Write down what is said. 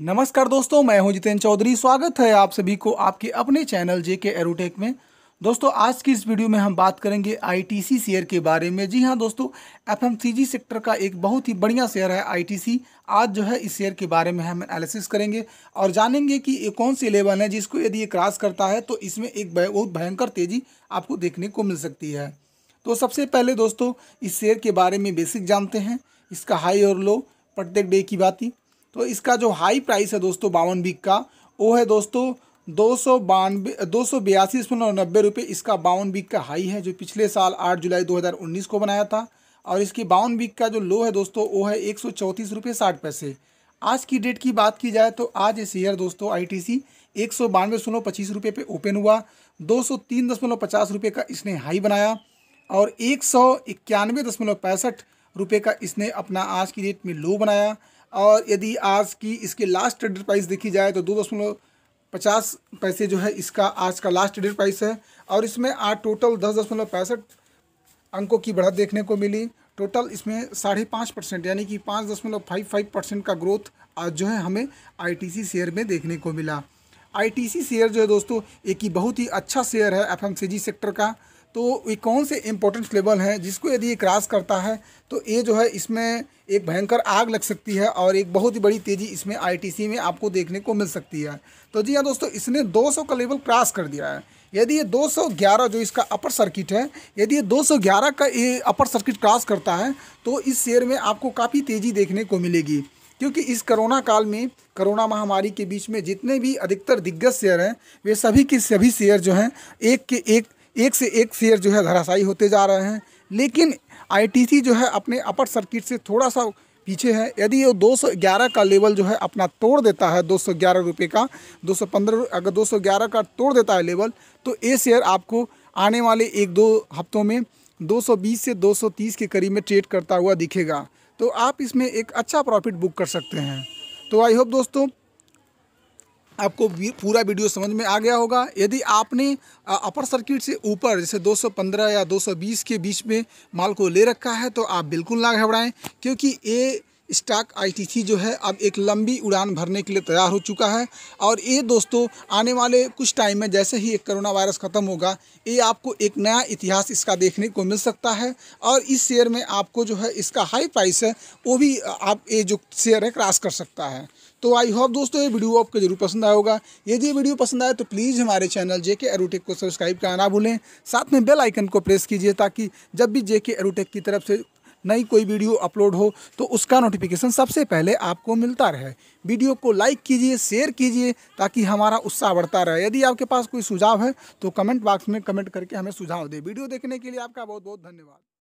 नमस्कार दोस्तों, मैं हूँ जितेंद्र चौधरी। स्वागत है आप सभी को आपके अपने चैनल जे के एरोटेक में। दोस्तों, आज की इस वीडियो में हम बात करेंगे आईटीसी शेयर के बारे में। जी हाँ दोस्तों, एफएमसीजी सेक्टर का एक बहुत ही बढ़िया शेयर है आईटीसी। आज जो है, इस शेयर के बारे में हम एनालिसिस करेंगे और जानेंगे कि ये कौन सी लेवल है जिसको यदि ये क्रॉस करता है तो इसमें एक बहुत भयंकर तेज़ी आपको देखने को मिल सकती है। तो सबसे पहले दोस्तों, इस शेयर के बारे में बेसिक जानते हैं। इसका हाई और लो प्रत्येक डे की बात तो इसका जो हाई प्राइस है दोस्तों बावन वीक का, वो है दोस्तों दो सौ बानवे, दो सौ बयासी दशमलव नब्बे रुपये इसका बावन वीक का हाई है, जो पिछले साल आठ जुलाई 2019 को बनाया था। और इसकी बावन वीक का जो लो है दोस्तों, वो है एक सौ चौंतीस रुपये साठ पैसे। आज की डेट की बात की जाए तो आज ये शेयर दोस्तों आई टी सी एक सौ बानवे दशमलव पच्चीस रुपये पे ओपन हुआ, दो सौ तीन दशमलव पचास रुपये का इसने हाई बनाया और एक सौ इक्यानवे दशमलव पैंसठ रुपये का इसने अपना आज की डेट में लो बनाया। और यदि आज की इसके लास्ट ट्रेडर प्राइस देखी जाए तो दो दशमलव पचास पैसे जो है इसका आज का लास्ट ट्रेडर प्राइस है और इसमें आज टोटल दस दशमलव पैंसठ अंकों की बढ़त देखने को मिली। टोटल इसमें साढ़े पाँच परसेंट यानी कि पाँच दशमलव फाइव फाइव परसेंट का ग्रोथ आज जो है हमें आईटीसी शेयर में देखने को मिला। आईटीसी शेयर जो है दोस्तों, एक ही बहुत ही अच्छा शेयर है एफएमसीजी सेक्टर का। तो ये कौन से इम्पोर्टेंट लेवल हैं जिसको यदि ये क्रॉस करता है तो ये जो है इसमें एक भयंकर आग लग सकती है और एक बहुत ही बड़ी तेज़ी इसमें आईटीसी में आपको देखने को मिल सकती है। तो जी हाँ दोस्तों, इसने 200 का लेवल क्रॉस कर दिया है। यदि ये 211 जो इसका अपर सर्किट है, यदि ये 211 का ये अपर सर्किट क्रॉस करता है तो इस शेयर में आपको काफ़ी तेज़ी देखने को मिलेगी। क्योंकि इस कोरोना काल में, कोरोना महामारी के बीच में जितने भी अधिकतर दिग्गज शेयर हैं, वे सभी के सभी शेयर जो हैं, एक के एक एक से एक शेयर जो है धराशायी होते जा रहे हैं, लेकिन आईटीसी जो है अपने अपर सर्किट से थोड़ा सा पीछे है। यदि ये 211 का लेवल जो है अपना तोड़ देता है, दो सौ रुपये का 215 अगर 211 का तोड़ देता है लेवल तो ये शेयर आपको आने वाले एक दो हफ्तों में 220 से 230 के करीब में ट्रेड करता हुआ दिखेगा। तो आप इसमें एक अच्छा प्रॉफिट बुक कर सकते हैं। तो आई होप दोस्तों आपको पूरा वीडियो समझ में आ गया होगा। यदि आपने अपर सर्किट से ऊपर, जैसे 215 या 220 के बीच में माल को ले रखा है तो आप बिल्कुल ना घबराएँ, क्योंकि ये स्टॉक आईटीसी जो है अब एक लंबी उड़ान भरने के लिए तैयार हो चुका है। और ये दोस्तों, आने वाले कुछ टाइम में जैसे ही एक कोरोना वायरस ख़त्म होगा, ये आपको एक नया इतिहास इसका देखने को मिल सकता है। और इस शेयर में आपको जो है इसका हाई प्राइस है, वो भी आप ये जो शेयर है क्रॉस कर सकता है। तो आई होप दोस्तों ये वीडियो आपको ज़रूर पसंद आया होगा। यदि ये वीडियो पसंद आए तो प्लीज़ हमारे चैनल जेके एरोटेक को सब्सक्राइब करना ना भूलें। साथ में बेल आइकन को प्रेस कीजिए ताकि जब भी जेके एरोटेक की तरफ़ से नई कोई वीडियो अपलोड हो तो उसका नोटिफिकेशन सबसे पहले आपको मिलता रहे। वीडियो को लाइक कीजिए शेयर कीजिए, ताकि हमारा उत्साह बढ़ता रहे। यदि आपके पास कोई सुझाव है तो कमेंट बॉक्स में कमेंट करके हमें सुझाव दें। वीडियो देखने के लिए आपका बहुत बहुत धन्यवाद।